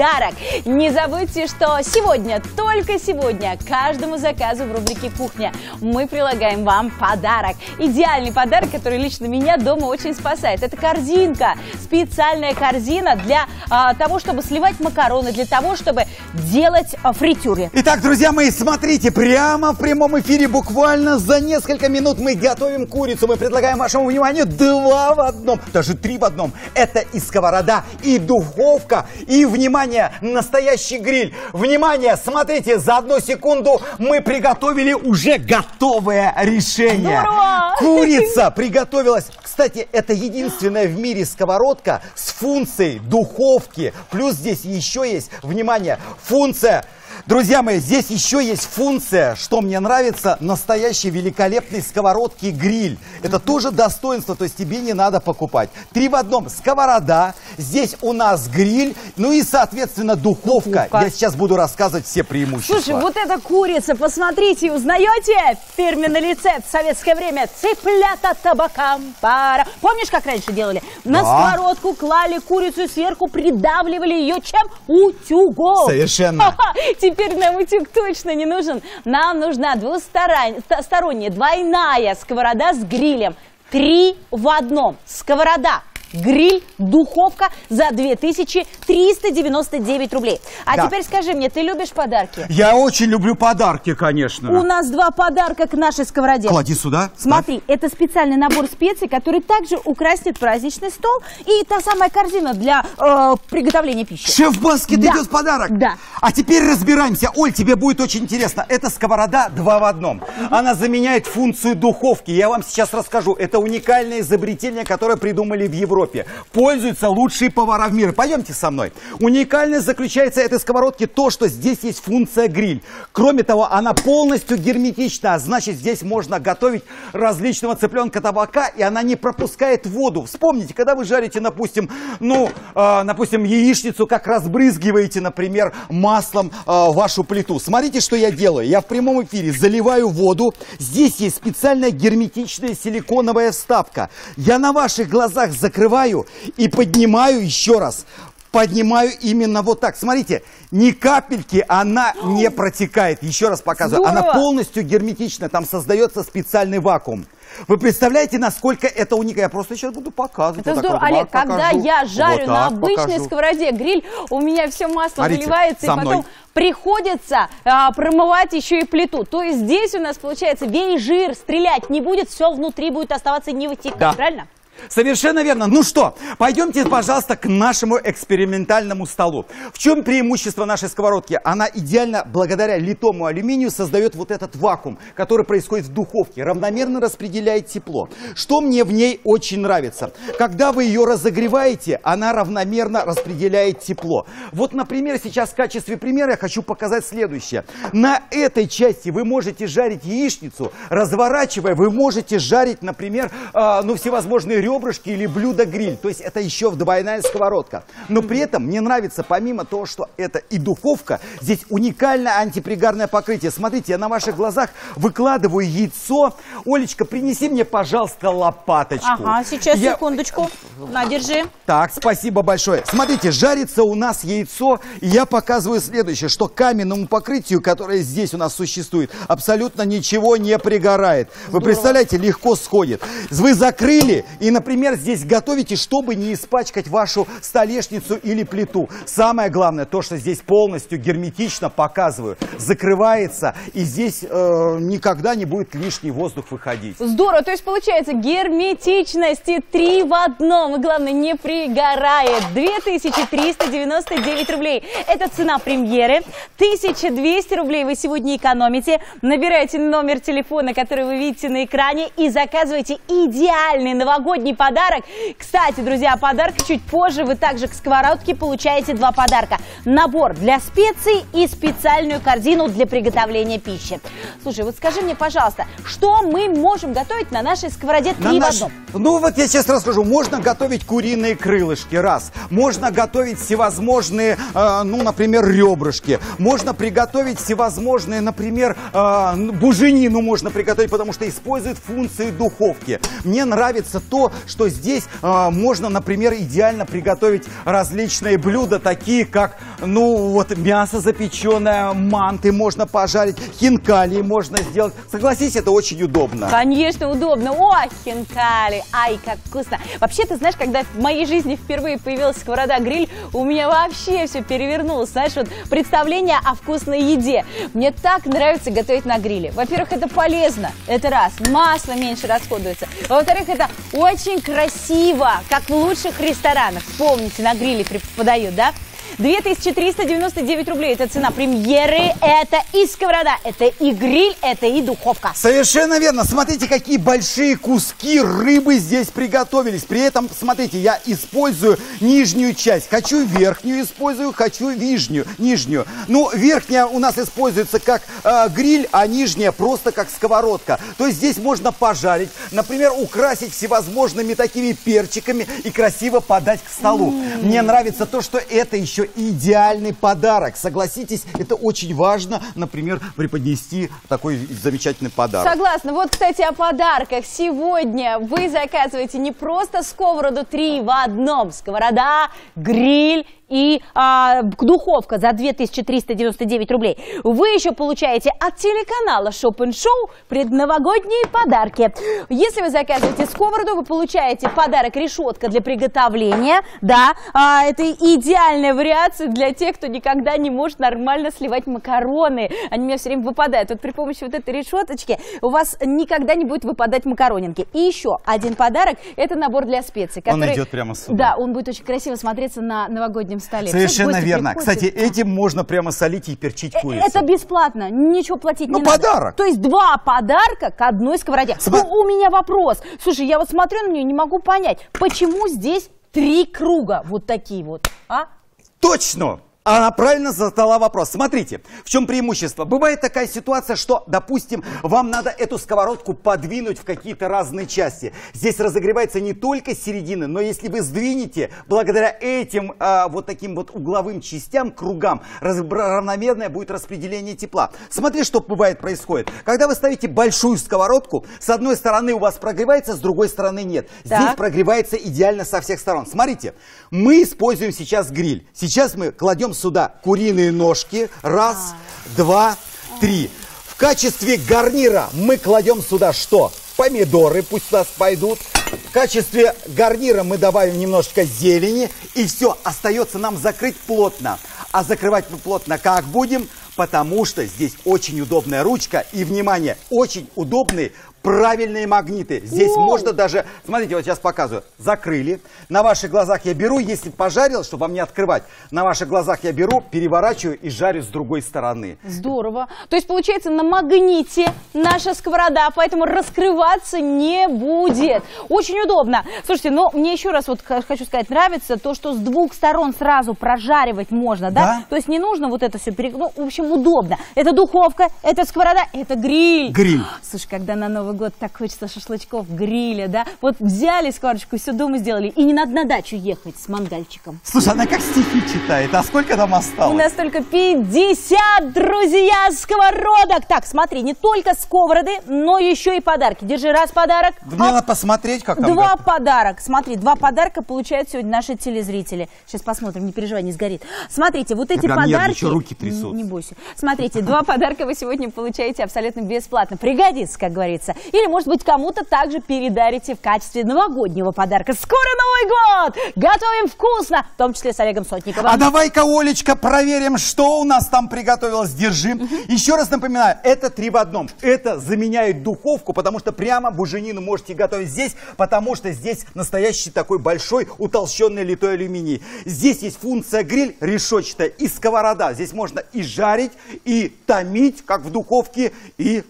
подарок. Не забудьте, что сегодня, только сегодня, каждому заказу в рубрике «Кухня» мы прилагаем вам подарок. Идеальный подарок, который лично меня дома очень спасает. Это корзинка, специальная корзина для а, того, чтобы сливать макароны, для того, чтобы делать а, фритюры. Итак, друзья мои, смотрите, прямо в прямом эфире буквально за несколько минут мы готовим курицу. Мы предлагаем вашему вниманию два в одном, даже три в одном. Это и сковорода, и духовка, и, внимание, настоящий гриль. Внимание, смотрите, за одну секунду мы приготовили уже готовое решение. Здорово! Курица приготовилась. Кстати, это единственная в мире сковородка с функцией духовки. Плюс здесь еще есть, внимание, функция Друзья мои, здесь еще есть функция, что мне нравится, настоящий великолепный сковородки гриль. Это тоже достоинство, то есть тебе не надо покупать. Три в одном. Сковорода, здесь у нас гриль, ну и, соответственно, духовка. Духовка. Я сейчас буду рассказывать все преимущества. Слушай, вот эта курица, посмотрите, узнаете? Фирменный рецепт в советское время. Цыплята табакам пара. Помнишь, как раньше делали? На Да. сковородку клали курицу и сверху придавливали ее чем? Утюгом. Совершенно. Теперь нам утюг точно не нужен. Нам нужна двусторонняя, двойная сковорода с грилем. Три в одном. Сковорода, гриль, духовка за 2399 рублей. А Да. теперь скажи мне, ты любишь подарки? Я очень люблю подарки, конечно. У нас два подарка к нашей сковороде. Клади сюда. Смотри, это специальный набор специй, который также украсит праздничный стол и та самая корзина для э, приготовления пищи. Шеф-баскет Да. идет в подарок. Да. А теперь разбираемся. Оль, тебе будет очень интересно. Это сковорода два в одном. Она заменяет функцию духовки. Я вам сейчас расскажу. Это уникальное изобретение, которое придумали в Европе. Пользуются лучшие повара в мире. Пойдемте со мной. Уникальность заключается этой сковородки то, что здесь есть функция гриль. Кроме того, она полностью герметична. А значит, здесь можно готовить различного цыпленка табака, и она не пропускает воду. Вспомните, когда вы жарите, допустим, ну, э, допустим, яичницу, как разбрызгиваете, например, маслом э, вашу плиту. Смотрите, что я делаю. Я в прямом эфире заливаю воду. Здесь есть специальная герметичная силиконовая вставка. Я на ваших глазах закрываю и поднимаю еще раз. Поднимаю именно вот так. Смотрите, ни капельки она не протекает. Еще раз показываю. Она Здорово! полностью герметична. Там создается специальный вакуум. Вы представляете, насколько это уникально? Я просто сейчас буду показывать. Это Вот здорово. вот, Олег, вот когда покажу. я жарю Вот на обычной покажу. сковороде гриль, у меня все масло Смотрите, выливается, и потом мной. приходится а, промывать еще и плиту. То есть здесь у нас, получается, весь жир стрелять не будет, все внутри будет оставаться не вытекать, Да. правильно? Совершенно верно. Ну что, пойдемте, пожалуйста, к нашему экспериментальному столу. В чем преимущество нашей сковородки? Она идеально, благодаря литому алюминию, создает вот этот вакуум, который происходит в духовке, равномерно распределяет тепло. Что мне в ней очень нравится? Когда вы ее разогреваете, она равномерно распределяет тепло. Вот, например, сейчас в качестве примера я хочу показать следующее. На этой части вы можете жарить яичницу, разворачивая, вы можете жарить, например, а, ну, всевозможные ребрышки или блюдо-гриль. То есть это еще двойная сковородка. Но при этом мне нравится, помимо того, что это и духовка, здесь уникальное антипригарное покрытие. Смотрите, я на ваших глазах выкладываю яйцо. Олечка, принеси мне, пожалуйста, лопаточку. Ага, сейчас, Я- секундочку. На, держи. так, спасибо большое. Смотрите, жарится у нас яйцо, и я показываю следующее, что каменному покрытию, которое здесь у нас существует, абсолютно ничего не пригорает. Вы представляете, легко сходит. Вы закрыли и, например, здесь готовите, чтобы не испачкать вашу столешницу или плиту. Самое главное, то, что здесь полностью герметично показываю, закрывается, и здесь э, никогда не будет лишний воздух выходить. Здорово, то есть получается герметичности три в одном. И главное, не пригорает. 2399 рублей. Это цена премьеры. 1200 рублей вы сегодня экономите. Набирайте номер телефона, который вы видите на экране и заказывайте идеальный новогодний подарок. Кстати, друзья, подарок чуть позже. Вы также к сковородке получаете два подарка. Набор для специй и специальную корзину для приготовления пищи. Слушай, вот скажи мне, пожалуйста, что мы можем готовить на нашей сковороде На три в наш- одном? Ну вот я сейчас расскажу. Можно готовить куриные крылышки, раз. Можно готовить всевозможные, э, ну, например, ребрышки. Можно приготовить всевозможные, например, э, ну, буженину можно приготовить, потому что использует функции духовки. Мне нравится то, что здесь э, можно, например, идеально приготовить различные блюда, такие как, ну, вот мясо запеченное, манты можно пожарить, хинкали можно сделать. Согласись, это очень удобно. Конечно, удобно. О, хинкали, ай, как вкусно. Вообще, ты знаешь, когда в моей жизни впервые появилась сковорода-гриль, у меня вообще все перевернулось. Знаешь, вот представление о вкусной еде. Мне так нравится готовить на гриле. Во-первых, это полезно, это раз. Масло меньше расходуется. Во-вторых, это очень красиво, как в лучших ресторанах. Помните, на гриле подают, да? 2399 рублей. Это цена премьеры. Это и сковорода, это и гриль, это и духовка. Совершенно верно. Смотрите, какие большие куски рыбы здесь приготовились. При этом, смотрите, я использую нижнюю часть. Хочу верхнюю использую, хочу нижнюю. нижнюю. Ну, верхняя у нас используется как э, гриль, а нижняя просто как сковородка. То есть здесь можно пожарить, например, украсить всевозможными такими перчиками и красиво подать к столу. Mm. Мне нравится то, что это еще идеальный подарок. Согласитесь, это очень важно, например, преподнести такой замечательный подарок. Согласна. Вот, кстати, о подарках. Сегодня вы заказываете не просто сковороду 3 в одном. Сковорода, гриль и а, духовка за 2399 рублей. Вы еще получаете от телеканала Шоп Шоу предновогодние подарки. Если вы заказываете сковороду, вы получаете подарок решетка для приготовления. Да, а, это идеальная вариация для тех, кто никогда не может нормально сливать макароны. Они у меня все время выпадают. Вот при помощи вот этой решеточки у вас никогда не будет выпадать макаронинки. И еще один подарок – это набор для специй. Который, он идет прямо сюда. Да, он будет очень красиво смотреться на новогоднем столе. Совершенно верно. Приходят. Кстати, этим можно прямо солить и перчить э, курицу. Это бесплатно, ничего платить ну, не подарок. надо. подарок. То есть два подарка к одной сковороде. Сма... Ну, у меня вопрос. Слушай, я вот смотрю на нее, не могу понять, почему здесь три круга вот такие вот, а? Точно! Она правильно задала вопрос. Смотрите, в чем преимущество. Бывает такая ситуация, что, допустим, вам надо эту сковородку подвинуть в какие-то разные части. Здесь разогревается не только середина, но если вы сдвинете, благодаря этим а, вот таким вот угловым частям, кругам, равномерное будет распределение тепла. Смотри, что бывает происходит. Когда вы ставите большую сковородку, с одной стороны у вас прогревается, с другой стороны нет. Здесь так. прогревается идеально со всех сторон. Смотрите, мы используем сейчас гриль. Сейчас мы кладем кладем сюда куриные ножки. Раз, а. два, три. В качестве гарнира мы кладем сюда что? Помидоры пусть у нас пойдут. В качестве гарнира мы добавим немножко зелени. И все, остается нам закрыть плотно. А закрывать мы плотно как будем? Потому что здесь очень удобная ручка. И, внимание, очень удобный правильные магниты. Здесь О! можно даже, смотрите, вот сейчас показываю, закрыли. На ваших глазах я беру, если пожарил, чтобы вам не открывать, на ваших глазах я беру, переворачиваю и жарю с другой стороны. Здорово. То есть, получается, на магните наша сковорода, поэтому раскрываться не будет. Очень удобно. Слушайте, ну, мне еще раз вот хочу сказать, нравится то, что с двух сторон сразу прожаривать можно, да? да? То есть, не нужно вот это все перег... Ну, в общем, удобно. Это духовка, это сковорода, это гриль. Гриль. Слушай, когда на Новый Новый год так хочется шашлычков, гриля, да? Вот взяли сковорочку, все дома сделали. И не надо на дачу ехать с мангальчиком. Слушай, она как стихи читает. А сколько там осталось? У нас только 50, друзья, сковородок. Так, смотри, не только сковороды, но еще и подарки. Держи, раз подарок. Да мне надо посмотреть, как там. Два подарок. Смотри, два подарка получают сегодня наши телезрители. Сейчас посмотрим, не переживай, не сгорит. Смотрите, вот эти Когда подарки... еще руки трясут. Не, не бойся. Смотрите, два подарка вы сегодня получаете абсолютно бесплатно. Пригодится, как говорится. Или, может быть, кому-то также передарите в качестве новогоднего подарка. Скоро Новый год! Готовим вкусно, в том числе с Олегом Сотниковым. А давай-ка, Олечка, проверим, что у нас там приготовилось. Держи. Угу. Еще раз напоминаю, это три в одном. Это заменяет духовку, потому что прямо буженину можете готовить здесь, потому что здесь настоящий такой большой утолщенный литой алюминий. Здесь есть функция гриль решетчатая и сковорода. Здесь можно и жарить, и томить, как в духовке, и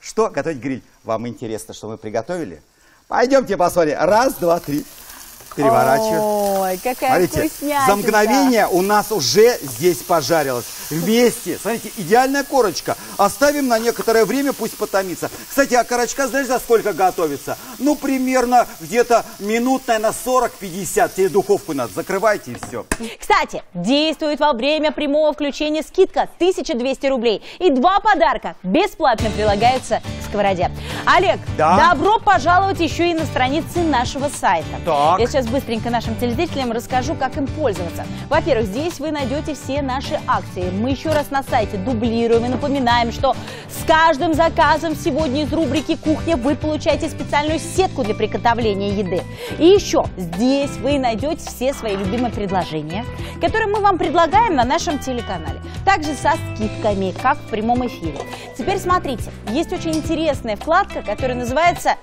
что? Готовить гриль. Вам интересно, что мы приготовили? Пойдемте посмотрим. Раз, два, три. Переворачиваю. Ой, какая Смотрите, вкуснятина. за мгновение у нас уже здесь пожарилось. Вместе. Смотрите, идеальная корочка. Оставим на некоторое время, пусть потомится. Кстати, а корочка знаешь, за сколько готовится? Ну, примерно где-то минут, наверное, 40-50. Тебе духовку надо. Закрывайте и все. Кстати, действует во время прямого включения скидка 1200 рублей. И два подарка бесплатно прилагаются к сковороде. Олег, Да? добро пожаловать еще и на страницы нашего сайта. Так. Я сейчас быстренько нашим телезрителям расскажу, как им пользоваться. Во-первых, здесь вы найдете все наши акции. Мы еще раз на сайте дублируем и напоминаем, что с каждым заказом сегодня из рубрики «Кухня» вы получаете специальную сетку для приготовления еды. И еще здесь вы найдете все свои любимые предложения, которые мы вам предлагаем на нашем телеканале. Также со скидками, как в прямом эфире. Теперь смотрите, есть очень интересная вкладка, которая называется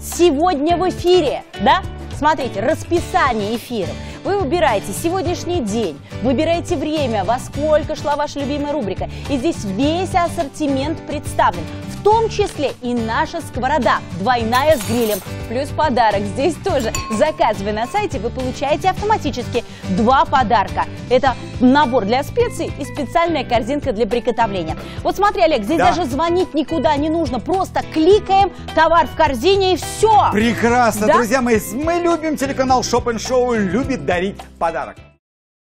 «Сегодня в эфире». Да? Смотрите, расписание эфиров. Вы выбираете сегодняшний день, выбираете время, во сколько шла ваша любимая рубрика. И здесь весь ассортимент представлен. В том числе и наша сковорода, двойная с грилем. Плюс подарок здесь тоже. Заказывая на сайте, вы получаете автоматически два подарка. Это набор для специй и специальная корзинка для приготовления. Вот смотри, Олег, здесь Да. даже звонить никуда не нужно. Просто кликаем, товар в корзине и все. Прекрасно, Да? друзья мои. Мы любим телеканал Шоп Шоу, любит дарить подарок.